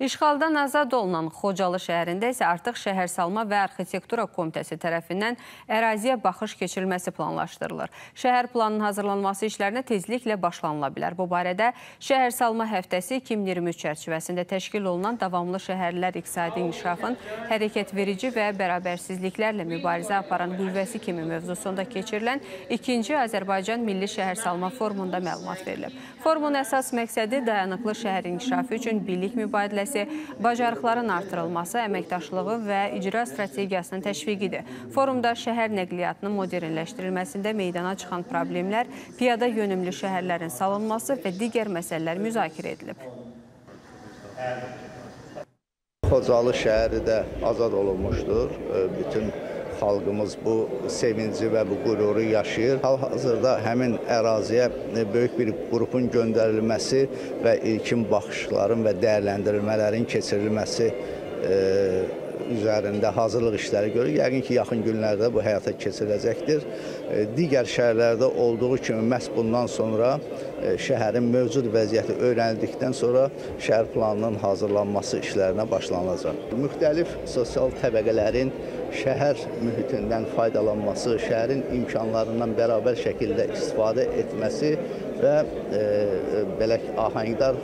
İşğaldan azad olunan Xocalı şəhərində isə artıq Şəhərsalma və Arxitektura Komitəsi tərəfindən əraziyə baxış keçirilməsi planlaşdırılır. Şəhər planının hazırlanması işlərinə tezliklə başlanıla bilər. Bu barədə Şəhərsalma həftəsi 2023 çərçivəsində təşkil olunan davamlı şəhərlər iqtisadi inkişafın hərəkət verici və bərabərsizliklərlə mübarizə aparan qüvvəsi kimi mövzusunda keçirilən ikinci Azərbaycan Milli Şəhərsalma Forumunda məlumat verilib. Forumun əsas məqsədi dayanıqlı şəhər inkişafı üçün birlik mübadiləsi mübadiləsi, bacarıqların artırılması, əməkdaşlığı və icra strategiyasının təşviqidir. Forumda şəhər nəqliyyatının modernləşdirilməsində meydana çıxan problemlər, piyada yönümlü şəhərlərin salınması və digər məsələlər müzakirə edilib. Xocalı şəhəri də azad olunmuşdur. Bütün xalqımız bu sevinci və bu qüruru yaşayır. Hal-hazırda həmin əraziyə böyük bir qrupun göndərilməsi və ilkin baxışların və dəyərləndirilmələrin keçirilməsi e, üzərində hazırlıq işləri görür. Yəqin ki, yaxın günlərdə bu həyata keçiriləcəkdir. Digər şəhərlərdə olduğu kimi məhz bundan sonra şəhərin mövcud vəziyyəti öyrənildikdən sonra şəhər planının hazırlanması işlərinə başlanılacaq. Müxtəlif sosial təbəqələrin şəhər mühitindən faydalanması, şəhərin imkanlarından bərabər şəkildə istifadə etməsi və e, belə ahəngdar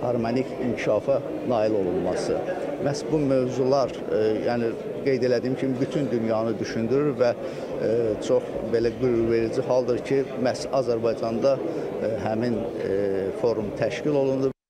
harmonik inkişafa nail olunması. Məhz bu mövzular, e, yəni qeyd elədiyim kimi bütün dünyanı düşündürür və e, çox belə qürurverici haldır ki, məhz Azərbaycanda e, həmin e, forum təşkil olundu.